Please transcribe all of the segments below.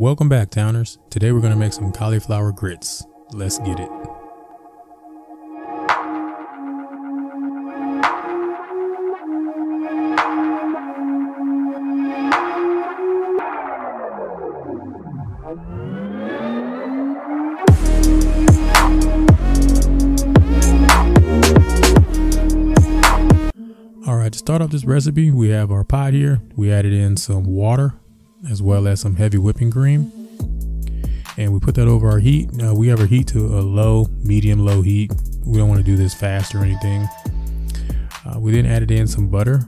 Welcome back, Towners. Today we're going to make some cauliflower grits. Let's get it. All right, to start off this recipe, we have our pot here. We added in some water as well as some heavy whipping cream. And we put that over our heat. Now we have our heat to a low, medium low heat. We don't want to do this fast or anything. Uh, we then added in some butter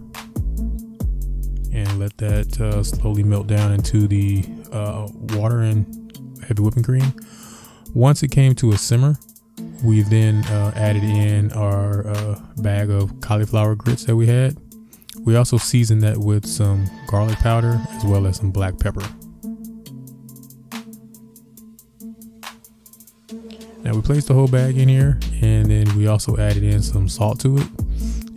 and let that uh, slowly melt down into the uh, water and heavy whipping cream. Once it came to a simmer, we then uh, added in our uh, bag of cauliflower grits that we had. We also seasoned that with some garlic powder as well as some black pepper. Now we placed the whole bag in here and then we also added in some salt to it.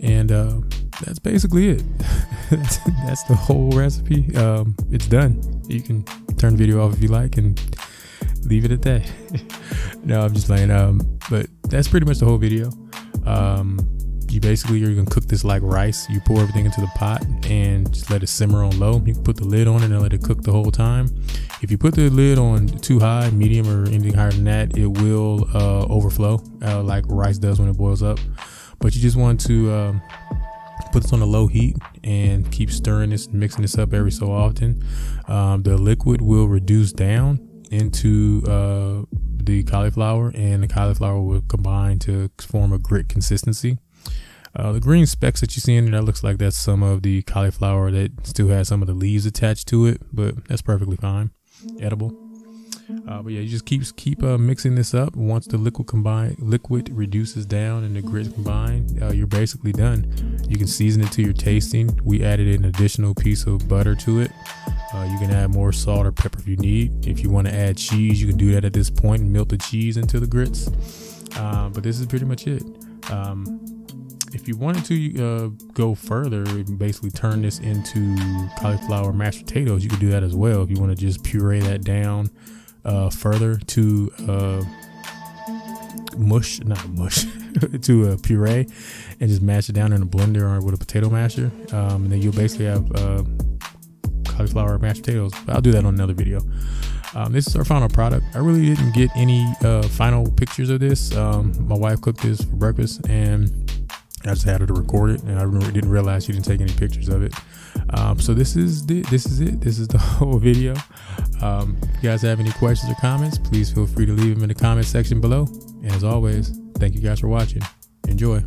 And uh, that's basically it. that's, that's, the whole recipe. Um, it's done. You can turn the video off if you like and leave it at that. no, I'm just playing. Um, but that's pretty much the whole video. Um, you basically you're gonna cook this like rice. You pour everything into the pot and just let it simmer on low. You can put the lid on it and let it cook the whole time. If you put the lid on too high, medium, or anything higher than that, it will uh, overflow uh, like rice does when it boils up. But you just want to um, put this on a low heat and keep stirring this, mixing this up every so often. Um, the liquid will reduce down into uh, the cauliflower and the cauliflower will combine to form a grit consistency. Uh, the green specks that you see in there, that looks like that's some of the cauliflower that still has some of the leaves attached to it, but that's perfectly fine, edible. Uh, but yeah, you just keep keep uh, mixing this up. Once the liquid combine liquid reduces down and the grits combine, uh, you're basically done. You can season it to your tasting. We added an additional piece of butter to it. Uh, you can add more salt or pepper if you need. If you want to add cheese, you can do that at this point and melt the cheese into the grits. Uh, but this is pretty much it. Um, if you wanted to uh, go further, and basically turn this into cauliflower mashed potatoes, you could do that as well. If you want to just puree that down uh, further to uh, mush, not mush, to a puree, and just mash it down in a blender or with a potato masher, um, and then you'll basically have uh, cauliflower mashed potatoes. I'll do that on another video. Um, this is our final product. I really didn't get any uh, final pictures of this. Um, my wife cooked this for breakfast, and I just had her to record it, and I didn't realize she didn't take any pictures of it. Um, so this is the, this is it. This is the whole video. Um, if you guys have any questions or comments, please feel free to leave them in the comment section below. And as always, thank you guys for watching. Enjoy.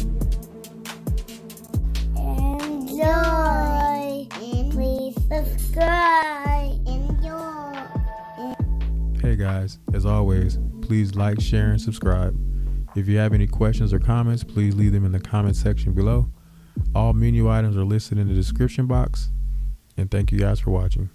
Enjoy. Please subscribe. Enjoy. Hey guys, as always, please like, share, and subscribe. If you have any questions or comments, please leave them in the comment section below. All menu items are listed in the description box. And thank you guys for watching.